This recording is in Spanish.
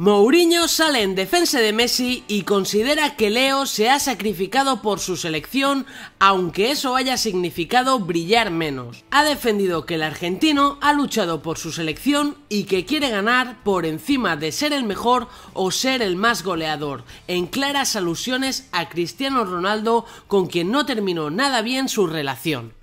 Mourinho sale en defensa de Messi y considera que Leo se ha sacrificado por su selección, aunque eso haya significado brillar menos. Ha defendido que el argentino ha luchado por su selección y que quiere ganar por encima de ser el mejor o ser el más goleador, en claras alusiones a Cristiano Ronaldo con quien no terminó nada bien su relación.